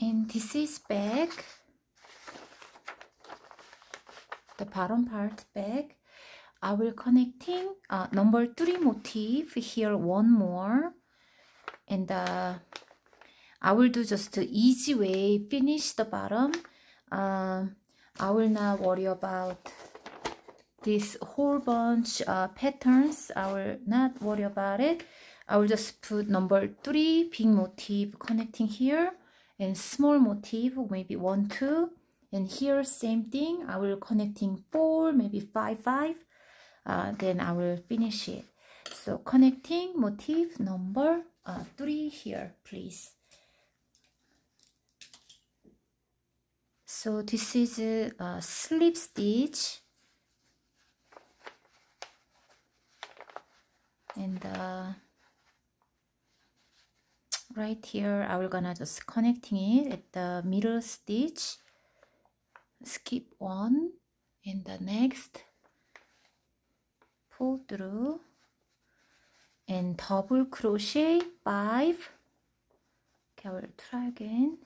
and this is back the bottom part back I will connecting uh, number three motif here one more. And uh, I will do just the easy way. Finish the bottom. Uh, I will not worry about this whole bunch uh, patterns. I will not worry about it. I will just put number three big motif connecting here and small motif maybe one two. And here same thing I will connecting four maybe five five. Uh, then I will finish it. So connecting motif number uh, three here please. So this is a slip stitch. And uh, right here I will gonna just connecting it at the middle stitch. Skip one and the next. Pull through. And double crochet five. Okay I will try again.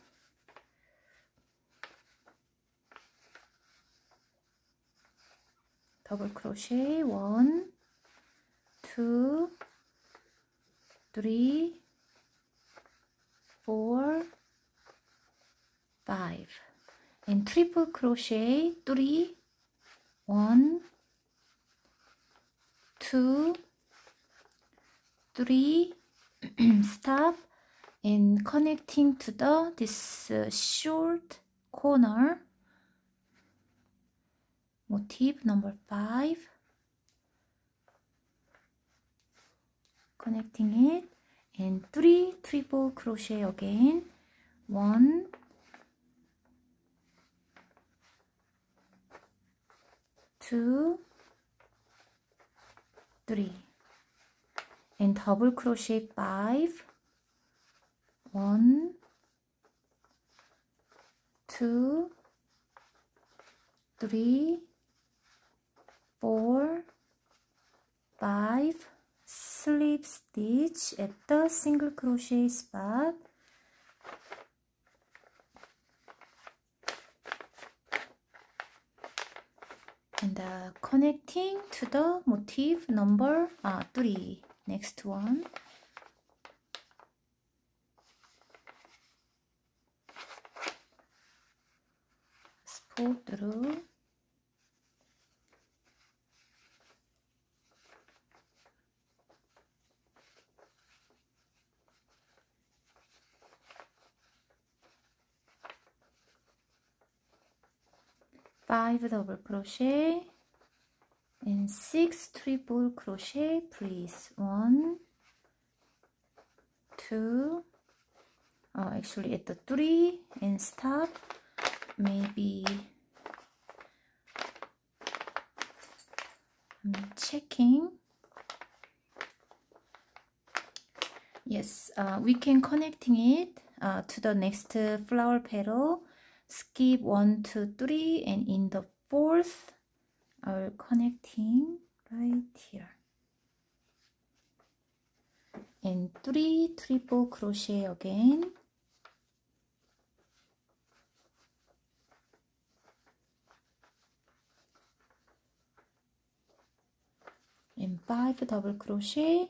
Double crochet one two three four five. And triple crochet three one two three. Stop. And connecting to the this uh, short corner. Motif number five. Connecting it and three triple crochet again. One. Two. Three. And double crochet five. One. Two. Three. Four. Five slip stitch at the single crochet spot. And uh, connecting to the motif number uh, 3 next one. Pull through five double crochet and six triple crochet please. One two oh actually at the three and stop maybe I'm checking. Yes uh, we can connecting it uh, to the next flower petal skip one two three and in the fourth I will connecting right here. And three triple crochet again. And five double crochet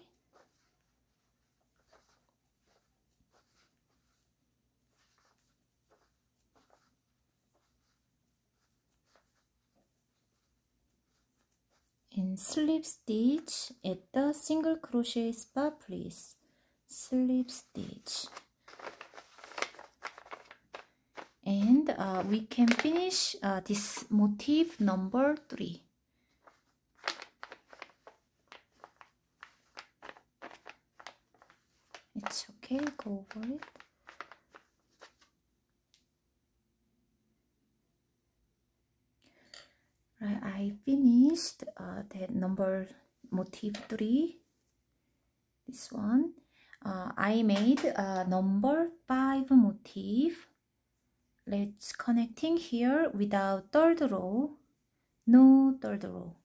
slip stitch at the single crochet spot please. Slip stitch. And uh, we can finish uh, this motif number three. It's okay go for it right i finished uh, that number motif three this one. Uh, i made uh, number five motif. Let's connecting here without third row. No third row.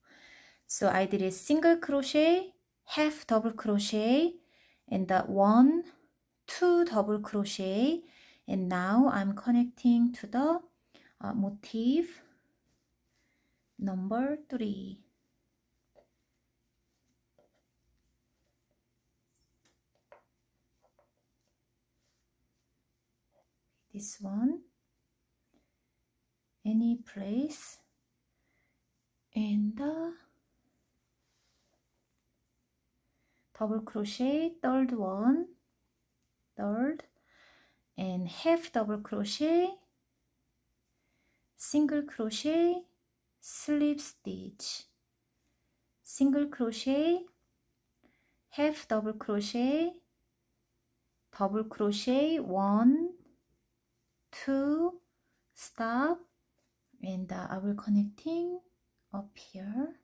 So i did a single crochet half double crochet and that one two double crochet. And now I'm connecting to the uh, motif number three. This one. Any place and the double crochet third one third and half double crochet single crochet slip stitch single crochet half double crochet double crochet one two stop and uh, I will connecting up here.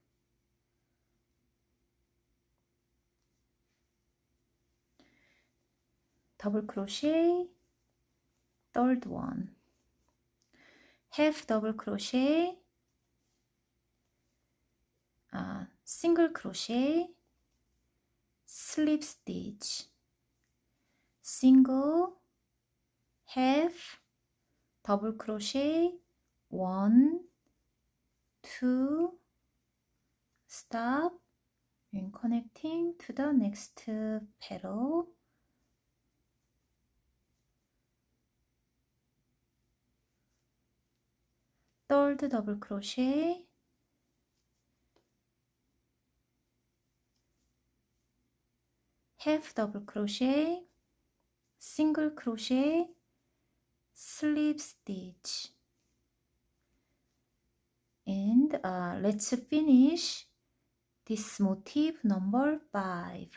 Double crochet third one. Half double crochet uh, single crochet slip stitch single half double crochet one two stop and connecting to the next petal third double crochet half double crochet single crochet slip stitch. And uh, let's finish this motif number 5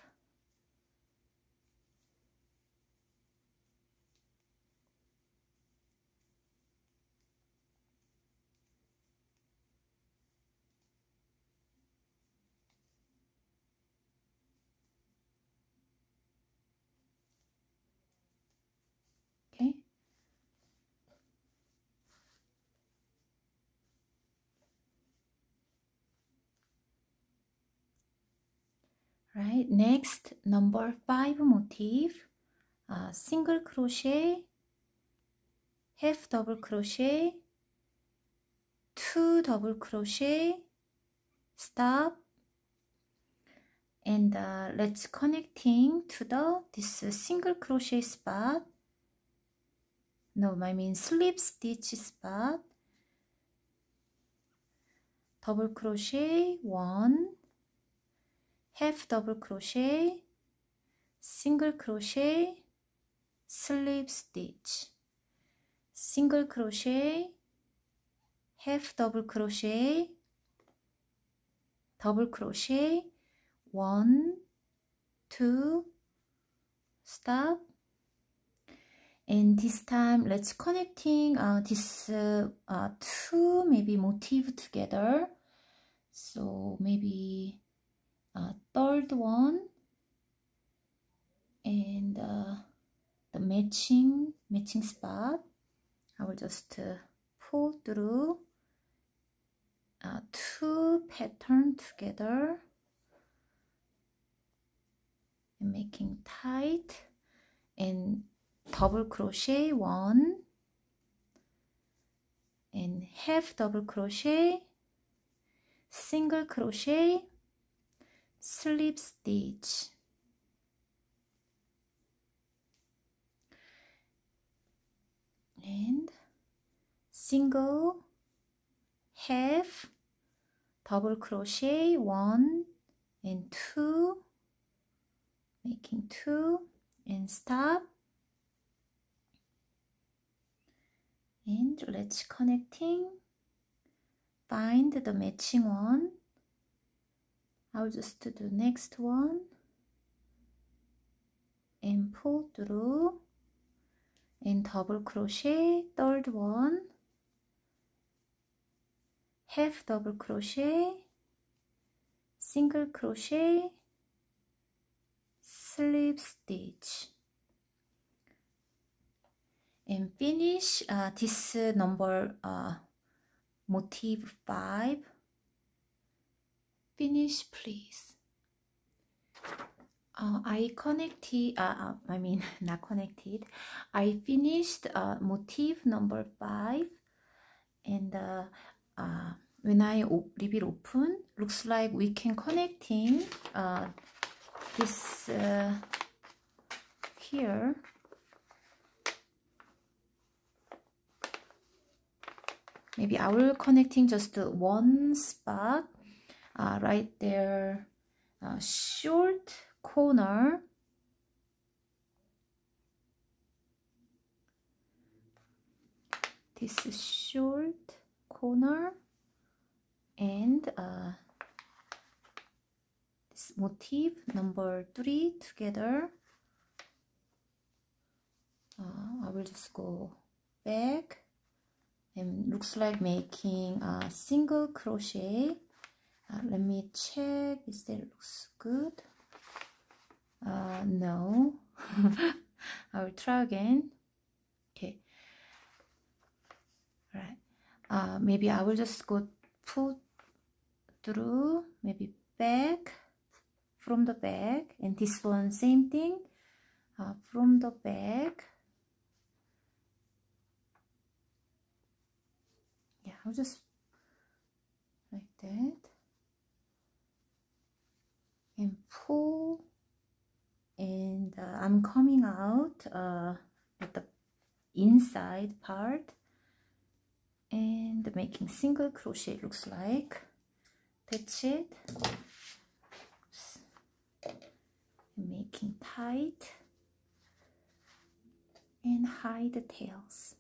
okay right? Next number five motif uh, single crochet half double crochet two double crochet stop and uh, let's connecting to the this single crochet spot. No I mean slip stitch spot. Double crochet one half double crochet single crochet slip stitch. Single crochet half double crochet double crochet. One two stop. And this time let's connecting uh, this uh, uh, two maybe motif together. So maybe uh, third one and uh, the matching matching spot. I will just uh, pull through uh, two pattern together. And making tight. And double crochet one. And half double crochet. Single crochet slip stitch and single half double crochet one and two making two and stop. And let's connecting. Find the matching one I'll just do the next one. And pull through. And double crochet third one. Half double crochet. Single crochet. Slip stitch. And finish uh, this number uh, motif 5 finish please uh, I connected, uh, uh, I mean, not connected. I finished uh, motif number five, and uh, uh, when I leave it open, looks like we can connecting uh, this here. Maybe I will connecting just one spot uh, right there, uh, short corner. This is short corner and uh, this motif number three together. Uh, I will just go back and looks like making a single crochet uh, let me check is that looks good uh, no. I will try again. Okay. Right. Uh, maybe I will just go put through, maybe back, from the back. And this one, same thing. Uh, from the back. Yeah, I'll just like that. And pull and uh, I'm coming out uh, at the inside part and making single crochet looks like. That's it. Making tight and hide the tails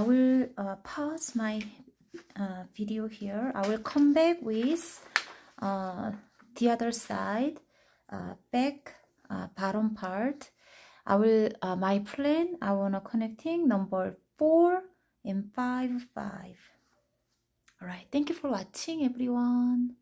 I will uh, pause my uh, video here. I will come back with uh, the other side, uh, back, uh, bottom part. I will, uh, my plan, I want to connecting number 4 and 5, 5. Alright, thank you for watching everyone.